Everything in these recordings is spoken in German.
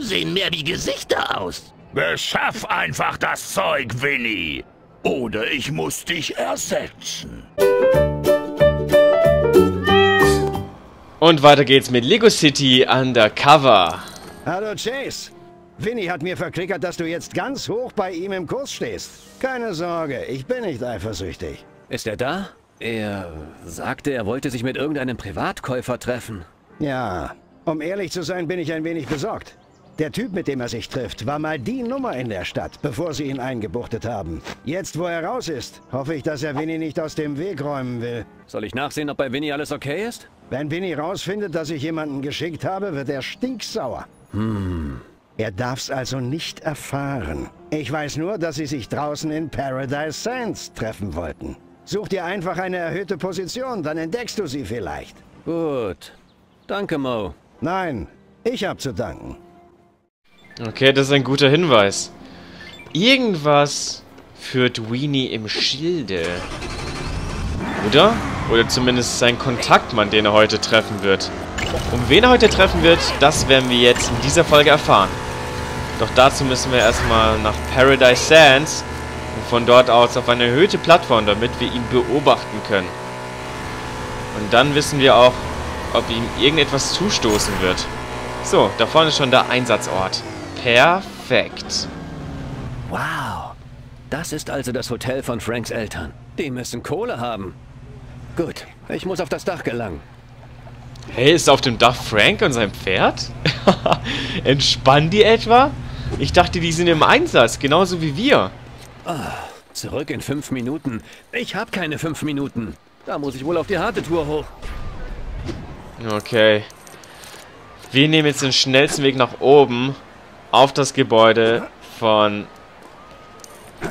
sehen mehr wie Gesichter aus. Beschaff einfach das Zeug, Winnie. Oder ich muss dich ersetzen. Und weiter geht's mit Lego City Undercover. Hallo Chase. Vinny hat mir verklickert, dass du jetzt ganz hoch bei ihm im Kurs stehst. Keine Sorge, ich bin nicht eifersüchtig. Ist er da? Er sagte, er wollte sich mit irgendeinem Privatkäufer treffen. Ja, um ehrlich zu sein, bin ich ein wenig besorgt. Der Typ, mit dem er sich trifft, war mal die Nummer in der Stadt, bevor sie ihn eingebuchtet haben. Jetzt, wo er raus ist, hoffe ich, dass er Winnie nicht aus dem Weg räumen will. Soll ich nachsehen, ob bei Winnie alles okay ist? Wenn Winnie rausfindet, dass ich jemanden geschickt habe, wird er stinksauer. Hm. Er darf's also nicht erfahren. Ich weiß nur, dass sie sich draußen in Paradise Sands treffen wollten. Such dir einfach eine erhöhte Position, dann entdeckst du sie vielleicht. Gut. Danke, Mo. Nein, ich hab zu danken. Okay, das ist ein guter Hinweis. Irgendwas führt Weenie im Schilde. Oder? Oder zumindest sein Kontaktmann, den er heute treffen wird. Um wen er heute treffen wird, das werden wir jetzt in dieser Folge erfahren. Doch dazu müssen wir erstmal nach Paradise Sands und von dort aus auf eine erhöhte Plattform, damit wir ihn beobachten können. Und dann wissen wir auch, ob ihm irgendetwas zustoßen wird. So, da vorne ist schon der Einsatzort. Perfekt. Wow. Das ist also das Hotel von Franks Eltern. Die müssen Kohle haben. Gut, ich muss auf das Dach gelangen. Hey, ist auf dem Dach Frank und sein Pferd? Entspannen die etwa? Ich dachte, die sind im Einsatz, genauso wie wir. Ah, zurück in fünf Minuten. Ich habe keine fünf Minuten. Da muss ich wohl auf die harte Tour hoch. Okay. Wir nehmen jetzt den schnellsten Weg nach oben auf das Gebäude von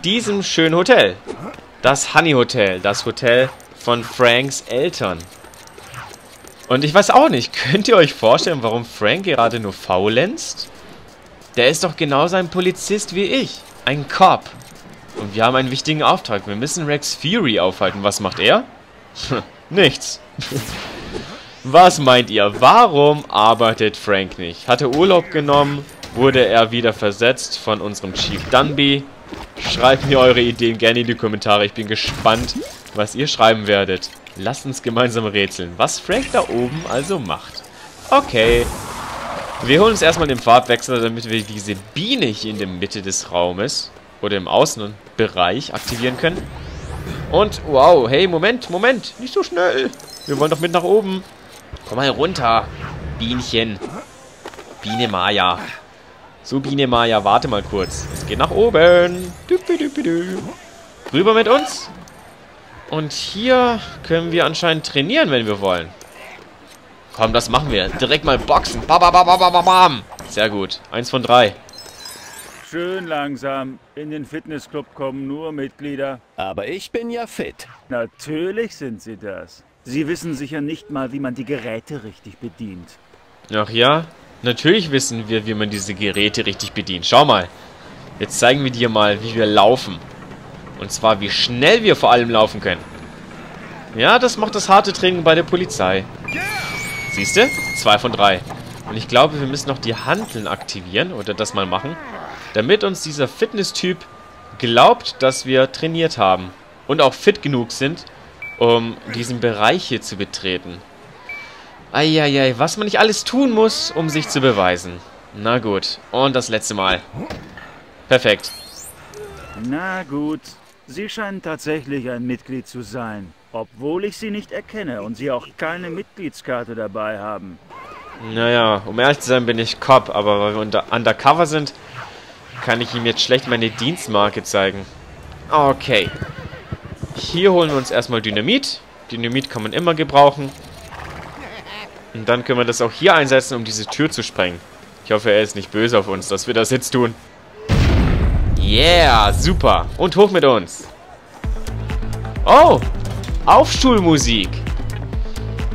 diesem schönen Hotel. Das Honey Hotel. Das Hotel von Franks Eltern. Und ich weiß auch nicht, könnt ihr euch vorstellen, warum Frank gerade nur faulenzt? Der ist doch genauso ein Polizist wie ich. Ein Cop. Und wir haben einen wichtigen Auftrag. Wir müssen Rex Fury aufhalten. Was macht er? Nichts. Was meint ihr? Warum arbeitet Frank nicht? Hat er Urlaub genommen? Wurde er wieder versetzt von unserem Chief Dunby? Schreibt mir eure Ideen gerne in die Kommentare. Ich bin gespannt, was ihr schreiben werdet. Lasst uns gemeinsam rätseln, was Frank da oben also macht. Okay. Wir holen uns erstmal den Farbwechsel, damit wir diese Biene hier in der Mitte des Raumes oder im Außenbereich aktivieren können. Und, wow, hey, Moment, Moment, nicht so schnell. Wir wollen doch mit nach oben. Komm mal runter, Bienchen. Biene Maya. So, Biene Maya, warte mal kurz. Es geht nach oben. Rüber mit uns. Und hier können wir anscheinend trainieren, wenn wir wollen. Komm, das machen wir. Direkt mal boxen. Bam, bam, bam, bam, bam. Sehr gut. Eins von drei. Schön langsam. In den Fitnessclub kommen nur Mitglieder. Aber ich bin ja fit. Natürlich sind sie das. Sie wissen sicher nicht mal, wie man die Geräte richtig bedient. Ach ja? Natürlich wissen wir, wie man diese Geräte richtig bedient. Schau mal. Jetzt zeigen wir dir mal, wie wir laufen. Und zwar, wie schnell wir vor allem laufen können. Ja, das macht das harte Training bei der Polizei. Siehst du? Zwei von drei. Und ich glaube, wir müssen noch die Handeln aktivieren oder das mal machen, damit uns dieser Fitness-Typ glaubt, dass wir trainiert haben und auch fit genug sind, um diesen Bereich hier zu betreten. Eieiei, was man nicht alles tun muss, um sich zu beweisen. Na gut, und das letzte Mal. Perfekt. Na gut, Sie scheinen tatsächlich ein Mitglied zu sein. Obwohl ich Sie nicht erkenne und Sie auch keine Mitgliedskarte dabei haben. Naja, um ehrlich zu sein bin ich Cop, aber weil wir unter undercover sind, kann ich ihm jetzt schlecht meine Dienstmarke zeigen. Okay. Hier holen wir uns erstmal Dynamit. Dynamit kann man immer gebrauchen. Und dann können wir das auch hier einsetzen, um diese Tür zu sprengen. Ich hoffe, er ist nicht böse auf uns, dass wir das jetzt tun. Yeah, super. Und hoch mit uns. Oh, Aufstuhlmusik.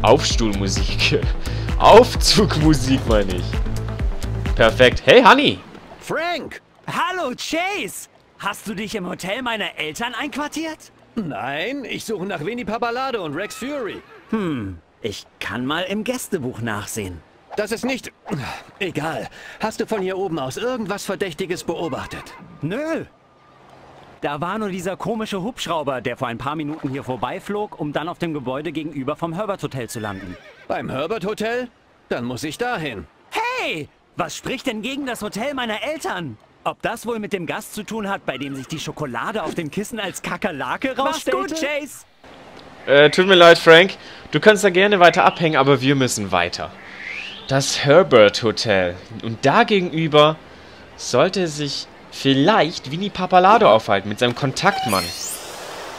Aufstuhlmusik. Aufzugmusik, meine ich. Perfekt. Hey, Honey. Frank! Hallo, Chase! Hast du dich im Hotel meiner Eltern einquartiert? Nein, ich suche nach Vinny Papalado und Rex Fury. Hm, ich kann mal im Gästebuch nachsehen. Das ist nicht... Egal. Hast du von hier oben aus irgendwas Verdächtiges beobachtet? Nö. Da war nur dieser komische Hubschrauber, der vor ein paar Minuten hier vorbeiflog, um dann auf dem Gebäude gegenüber vom Herbert Hotel zu landen. Beim Herbert Hotel? Dann muss ich dahin. Hey! Was spricht denn gegen das Hotel meiner Eltern? Ob das wohl mit dem Gast zu tun hat, bei dem sich die Schokolade auf dem Kissen als Kakerlake Mach's rausstellte? gut, Chase. Äh, tut mir leid, Frank. Du kannst da gerne weiter abhängen, aber wir müssen weiter. Das Herbert Hotel. Und da gegenüber sollte sich vielleicht Vinny Papalado aufhalten mit seinem Kontaktmann.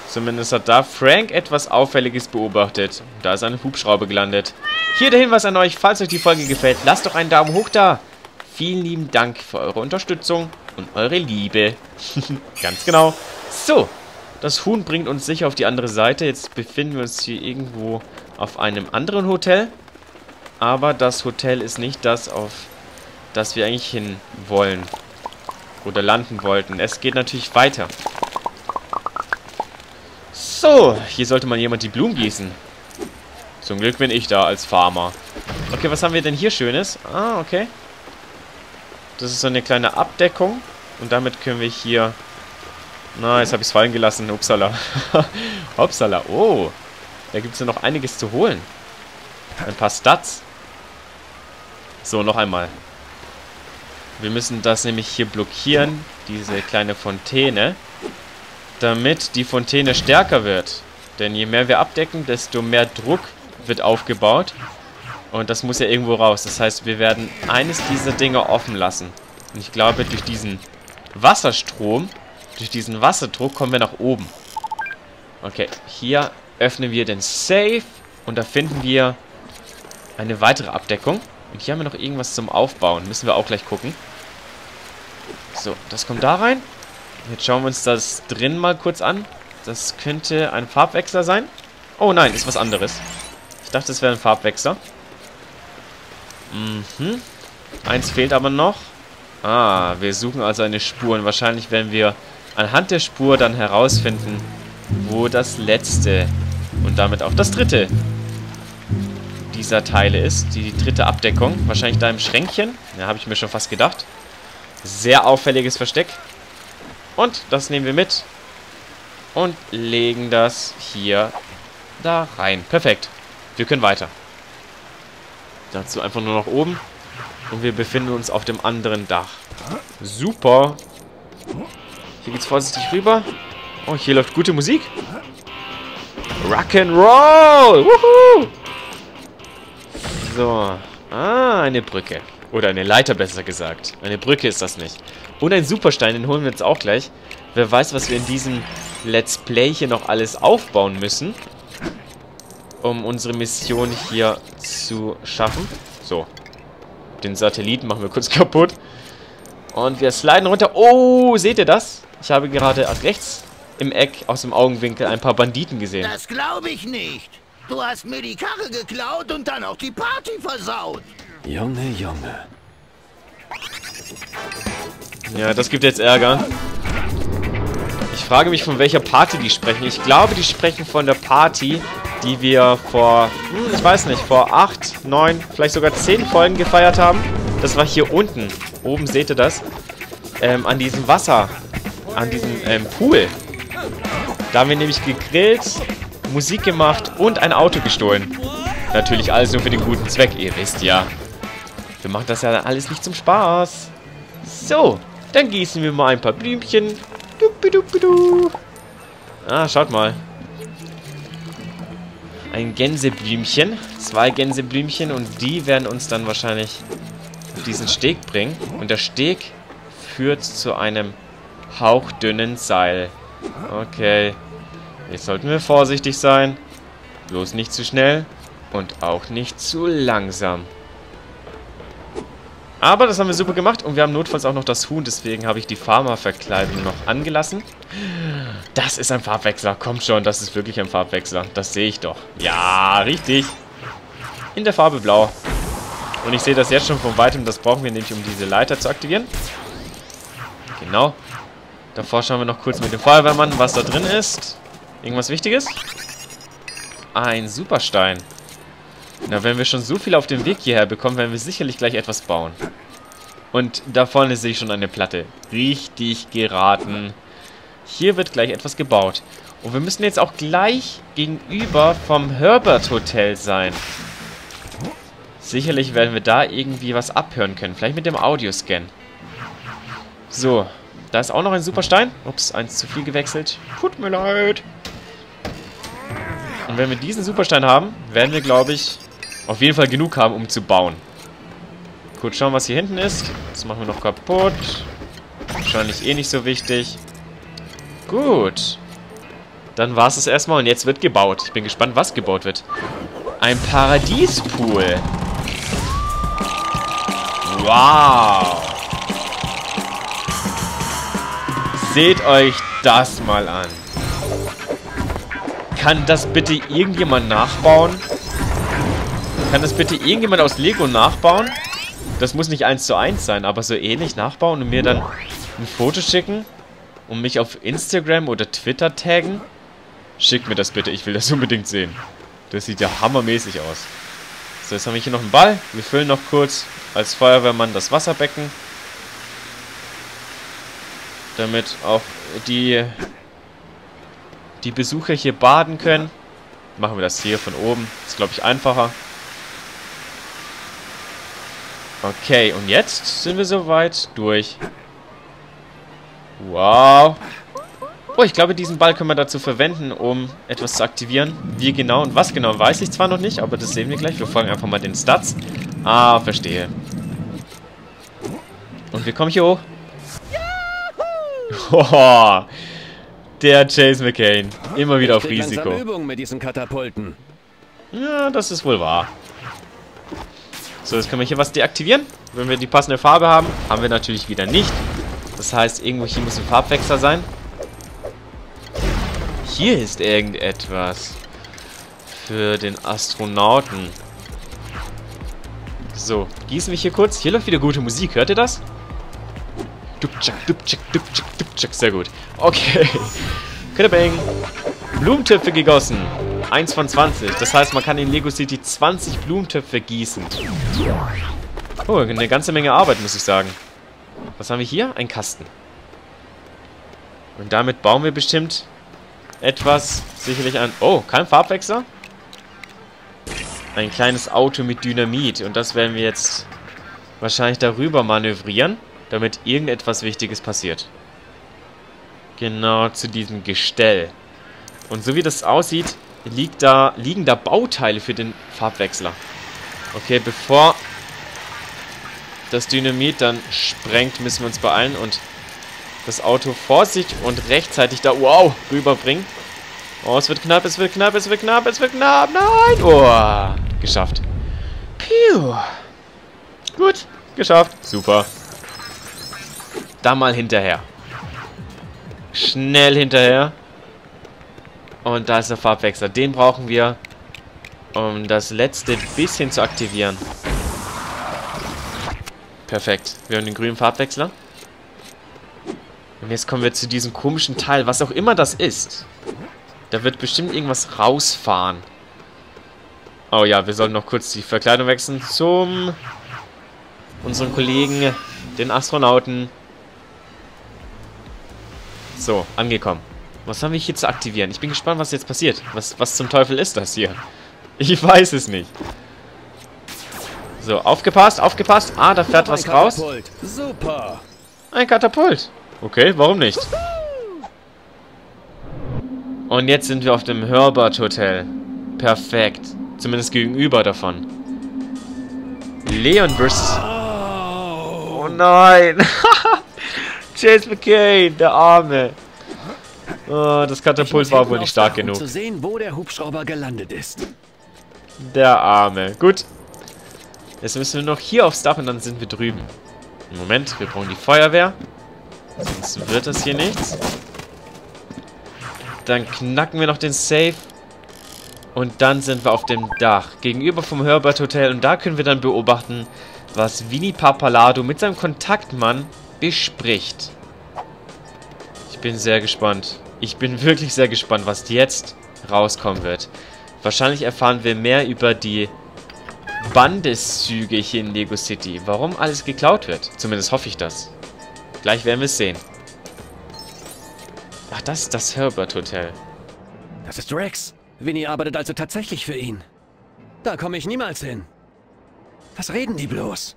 Zumindest hat da Frank etwas Auffälliges beobachtet. Da ist eine Hubschrauber gelandet. Hier der Hinweis an euch, falls euch die Folge gefällt, lasst doch einen Daumen hoch da. Vielen lieben Dank für eure Unterstützung und eure Liebe. Ganz genau. So, das Huhn bringt uns sicher auf die andere Seite. Jetzt befinden wir uns hier irgendwo auf einem anderen Hotel. Aber das Hotel ist nicht das, auf das wir eigentlich hin wollen. Oder landen wollten. Es geht natürlich weiter. So, hier sollte mal jemand die Blumen gießen. Zum Glück bin ich da als Farmer. Okay, was haben wir denn hier Schönes? Ah, okay. Das ist so eine kleine Abdeckung. Und damit können wir hier... Na, jetzt habe ich es fallen gelassen. Upsala. Upsala. Oh. Da gibt es ja noch einiges zu holen. Ein paar Stats. So, noch einmal. Wir müssen das nämlich hier blockieren. Diese kleine Fontäne. Damit die Fontäne stärker wird. Denn je mehr wir abdecken, desto mehr Druck wird aufgebaut. Und das muss ja irgendwo raus. Das heißt, wir werden eines dieser Dinge offen lassen. Und ich glaube, durch diesen Wasserstrom, durch diesen Wasserdruck kommen wir nach oben. Okay, hier öffnen wir den Safe. Und da finden wir eine weitere Abdeckung. Und hier haben wir noch irgendwas zum Aufbauen. Müssen wir auch gleich gucken. So, das kommt da rein. Jetzt schauen wir uns das drin mal kurz an. Das könnte ein Farbwechsler sein. Oh nein, ist was anderes. Ich dachte, es wäre ein Farbwechsler. Mhm. Eins fehlt aber noch. Ah, wir suchen also eine Spur. Und wahrscheinlich werden wir anhand der Spur dann herausfinden, wo das letzte und damit auch das dritte dieser Teile ist. Die dritte Abdeckung. Wahrscheinlich da im Schränkchen. Ja, habe ich mir schon fast gedacht. Sehr auffälliges Versteck. Und das nehmen wir mit. Und legen das hier da rein. Perfekt. Wir können weiter. Dazu einfach nur nach oben. Und wir befinden uns auf dem anderen Dach. Super. Hier geht's vorsichtig rüber. Oh, hier läuft gute Musik. Rock'n'Roll. Woohoo. So. Ah, eine Brücke. Oder eine Leiter, besser gesagt. Eine Brücke ist das nicht. Und ein Superstein, den holen wir jetzt auch gleich. Wer weiß, was wir in diesem Let's Play hier noch alles aufbauen müssen. Um unsere Mission hier zu schaffen. So. Den Satelliten machen wir kurz kaputt. Und wir sliden runter. Oh, seht ihr das? Ich habe gerade rechts im Eck aus dem Augenwinkel ein paar Banditen gesehen. Das glaube ich nicht. Du hast mir die Karre geklaut und dann auch die Party versaut. Junge, Junge. Ja, das gibt jetzt Ärger. Ich frage mich, von welcher Party die sprechen. Ich glaube, die sprechen von der Party, die wir vor, hm, ich weiß nicht, vor 8, 9, vielleicht sogar 10 Folgen gefeiert haben. Das war hier unten. Oben seht ihr das. Ähm, an diesem Wasser. An diesem ähm, Pool. Da haben wir nämlich gegrillt, Musik gemacht und ein Auto gestohlen. Natürlich alles nur für den guten Zweck, ihr wisst ja. Wir machen das ja alles nicht zum Spaß. So, dann gießen wir mal ein paar Blümchen. Dupidupidu. Ah, schaut mal. Ein Gänseblümchen. Zwei Gänseblümchen und die werden uns dann wahrscheinlich diesen Steg bringen. Und der Steg führt zu einem hauchdünnen Seil. Okay. Jetzt sollten wir vorsichtig sein. Bloß nicht zu schnell und auch nicht zu langsam. Aber das haben wir super gemacht und wir haben notfalls auch noch das Huhn, deswegen habe ich die Farmerverkleidung noch angelassen. Das ist ein Farbwechsler, kommt schon, das ist wirklich ein Farbwechsler, das sehe ich doch. Ja, richtig. In der Farbe Blau. Und ich sehe das jetzt schon von Weitem, das brauchen wir nämlich, um diese Leiter zu aktivieren. Genau. Davor schauen wir noch kurz mit dem Feuerwehrmann, was da drin ist. Irgendwas Wichtiges? Ein Superstein. Na, wenn wir schon so viel auf dem Weg hierher bekommen, werden wir sicherlich gleich etwas bauen. Und da vorne sehe ich schon eine Platte. Richtig geraten. Hier wird gleich etwas gebaut. Und wir müssen jetzt auch gleich gegenüber vom Herbert Hotel sein. Sicherlich werden wir da irgendwie was abhören können. Vielleicht mit dem Audioscan. So, da ist auch noch ein Superstein. Ups, eins zu viel gewechselt. Tut mir leid. Und wenn wir diesen Superstein haben, werden wir, glaube ich, auf jeden Fall genug haben, um zu bauen. Gut, schauen, was hier hinten ist. Das machen wir noch kaputt. Wahrscheinlich eh nicht so wichtig. Gut. Dann war es das erstmal und jetzt wird gebaut. Ich bin gespannt, was gebaut wird. Ein Paradiespool. Wow. Seht euch das mal an. Kann das bitte irgendjemand nachbauen? Kann das bitte irgendjemand aus Lego nachbauen? Das muss nicht eins zu eins sein, aber so ähnlich nachbauen und mir dann ein Foto schicken und mich auf Instagram oder Twitter taggen? Schickt mir das bitte, ich will das unbedingt sehen. Das sieht ja hammermäßig aus. So, jetzt haben wir hier noch einen Ball. Wir füllen noch kurz als Feuerwehrmann das Wasserbecken. Damit auch die, die Besucher hier baden können. Machen wir das hier von oben. Ist, glaube ich, einfacher. Okay, und jetzt sind wir soweit durch. Wow. Oh, ich glaube, diesen Ball können wir dazu verwenden, um etwas zu aktivieren. Wie genau und was genau, weiß ich zwar noch nicht, aber das sehen wir gleich. Wir folgen einfach mal den Stats. Ah, verstehe. Und wir kommen hier hoch. Oh, der Chase McCain. Immer wieder auf Risiko. Übung mit diesen Katapulten. Ja, das ist wohl wahr. So, jetzt können wir hier was deaktivieren. Wenn wir die passende Farbe haben, haben wir natürlich wieder nicht. Das heißt, irgendwo hier muss ein Farbwechsel sein. Hier ist irgendetwas. Für den Astronauten. So, gießen wir hier kurz. Hier läuft wieder gute Musik. Hört ihr das? Dupchak, dupchak, dupchak, dupchak. Sehr gut. Okay. Bang. Blumentöpfe gegossen. 1 von 20. Das heißt, man kann in Lego City 20 Blumentöpfe gießen. Oh, eine ganze Menge Arbeit, muss ich sagen. Was haben wir hier? Ein Kasten. Und damit bauen wir bestimmt etwas. Sicherlich ein... Oh, kein Farbwechsel? Ein kleines Auto mit Dynamit. Und das werden wir jetzt wahrscheinlich darüber manövrieren, damit irgendetwas Wichtiges passiert. Genau zu diesem Gestell. Und so wie das aussieht, liegt da, liegen da Bauteile für den Farbwechsler. Okay, bevor das Dynamit dann sprengt, müssen wir uns beeilen und das Auto vorsichtig und rechtzeitig da, wow, rüberbringen. Oh, es wird knapp, es wird knapp, es wird knapp, es wird knapp. Nein! Oh, geschafft. Piu. Gut, geschafft. Super. Da mal hinterher. Schnell hinterher. Und da ist der Farbwechsler. Den brauchen wir, um das letzte bisschen zu aktivieren. Perfekt. Wir haben den grünen Farbwechsler. Und jetzt kommen wir zu diesem komischen Teil, was auch immer das ist. Da wird bestimmt irgendwas rausfahren. Oh ja, wir sollten noch kurz die Verkleidung wechseln zum unseren Kollegen, den Astronauten. So, angekommen. Was haben wir hier zu aktivieren? Ich bin gespannt, was jetzt passiert. Was, was zum Teufel ist das hier? Ich weiß es nicht. So, aufgepasst, aufgepasst. Ah, da fährt was raus. Super. Ein Katapult. Okay, warum nicht? Und jetzt sind wir auf dem Herbert Hotel. Perfekt. Zumindest gegenüber davon. Leon vs. Oh nein. Chase McCain, der Arme. Oh, das Katapult war wohl nicht stark genug. Zu sehen, wo der Hubschrauber gelandet ist. Der Arme. Gut. Jetzt müssen wir noch hier aufs Dach und dann sind wir drüben. Moment, wir brauchen die Feuerwehr. Sonst wird das hier nichts. Dann knacken wir noch den Safe. Und dann sind wir auf dem Dach. Gegenüber vom Herbert Hotel. Und da können wir dann beobachten, was Vini Papalado mit seinem Kontaktmann bespricht. Ich bin sehr gespannt. Ich bin wirklich sehr gespannt, was jetzt rauskommen wird. Wahrscheinlich erfahren wir mehr über die Bandeszüge hier in Lego City. Warum alles geklaut wird. Zumindest hoffe ich das. Gleich werden wir es sehen. Ach, das ist das Herbert Hotel. Das ist Rex. Winnie arbeitet also tatsächlich für ihn. Da komme ich niemals hin. Was reden die bloß?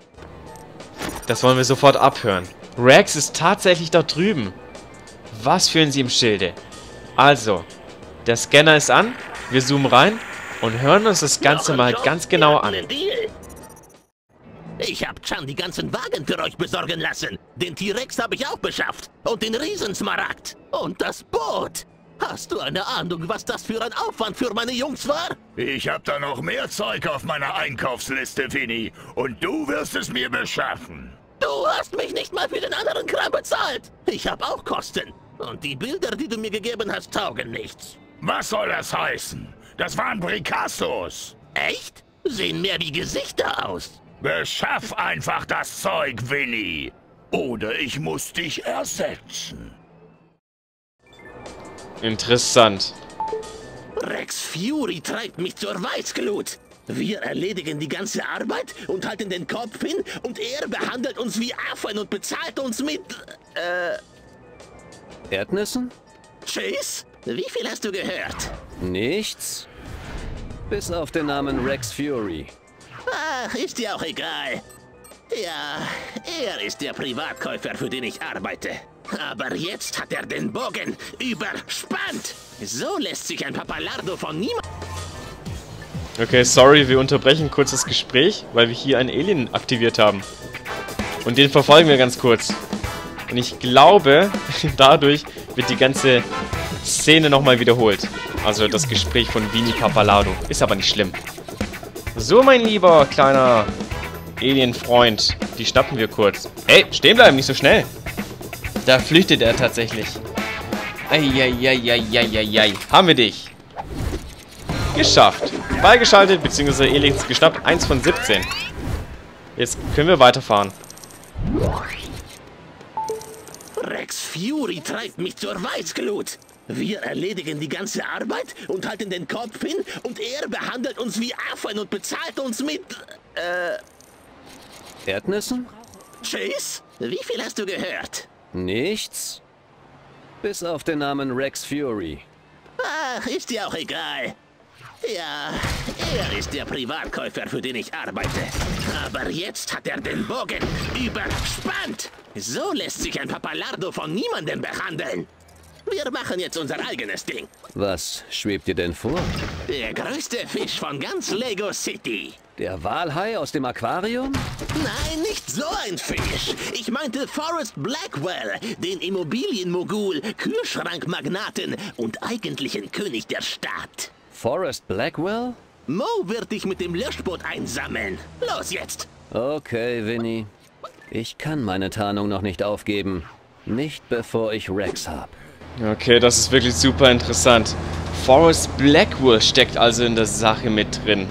Das wollen wir sofort abhören. Rex ist tatsächlich dort drüben. Was führen sie im Schilde? Also, der Scanner ist an. Wir zoomen rein und hören uns das Ganze mal ganz genau an. Ich hab Chan die ganzen Wagen für euch besorgen lassen. Den T-Rex habe ich auch beschafft. Und den Riesensmaragd. Und das Boot. Hast du eine Ahnung, was das für ein Aufwand für meine Jungs war? Ich hab da noch mehr Zeug auf meiner Einkaufsliste, Winnie. Und du wirst es mir beschaffen. Du hast mich nicht mal für den anderen Kram bezahlt. Ich hab auch Kosten. Und die Bilder, die du mir gegeben hast, taugen nichts. Was soll das heißen? Das waren Picassos. Echt? Sehen mehr wie Gesichter aus. Beschaff einfach das Zeug, Winnie. Oder ich muss dich ersetzen. Interessant. Rex Fury treibt mich zur Weißglut. Wir erledigen die ganze Arbeit und halten den Kopf hin und er behandelt uns wie Affen und bezahlt uns mit... Äh... Erdnüssen? Chase? Wie viel hast du gehört? Nichts. Bis auf den Namen Rex Fury. Ach, ist dir auch egal. Ja, er ist der Privatkäufer, für den ich arbeite. Aber jetzt hat er den Bogen überspannt. So lässt sich ein Papalardo von niemand... Okay, sorry, wir unterbrechen kurz das Gespräch, weil wir hier einen Alien aktiviert haben. Und den verfolgen wir ganz kurz. Und ich glaube, dadurch wird die ganze Szene nochmal wiederholt. Also das Gespräch von Vini Papalado. Ist aber nicht schlimm. So, mein lieber kleiner Alien-Freund. Die schnappen wir kurz. Ey, stehen bleiben, nicht so schnell. Da flüchtet er tatsächlich. Eieieiei. Haben wir dich. Geschafft. Beigeschaltet, beziehungsweise Aliens geschnappt. 1 von 17. Jetzt können wir weiterfahren. Rex Fury treibt mich zur Weißglut. Wir erledigen die ganze Arbeit und halten den Kopf hin und er behandelt uns wie Affen und bezahlt uns mit... Äh... Erdnüssen? Chase? Wie viel hast du gehört? Nichts. Bis auf den Namen Rex Fury. Ach, ist dir auch egal. Ja, er ist der Privatkäufer, für den ich arbeite. Aber jetzt hat er den Bogen überspannt. So lässt sich ein Papalardo von niemandem behandeln. Wir machen jetzt unser eigenes Ding. Was schwebt dir denn vor? Der größte Fisch von ganz Lego City. Der Walhai aus dem Aquarium? Nein, nicht so ein Fisch. Ich meinte Forrest Blackwell, den Immobilienmogul, Kühlschrankmagnaten und eigentlichen König der Stadt. Forrest Blackwell? Mo wird dich mit dem Löschboot einsammeln. Los jetzt! Okay, Winnie. Ich kann meine Tarnung noch nicht aufgeben. Nicht bevor ich Rex hab. Okay, das ist wirklich super interessant. Forrest Blackwell steckt also in der Sache mit drin.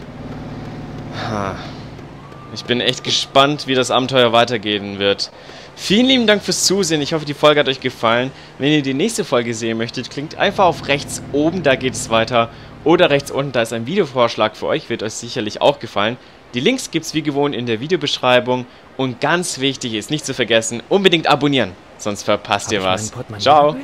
Ich bin echt gespannt, wie das Abenteuer weitergehen wird. Vielen lieben Dank fürs Zusehen. Ich hoffe, die Folge hat euch gefallen. Wenn ihr die nächste Folge sehen möchtet, klickt einfach auf rechts oben, da geht es weiter. Oder rechts unten, da ist ein Videovorschlag für euch, wird euch sicherlich auch gefallen. Die Links gibt es wie gewohnt in der Videobeschreibung. Und ganz wichtig ist nicht zu vergessen, unbedingt abonnieren, sonst verpasst ihr was. Ciao!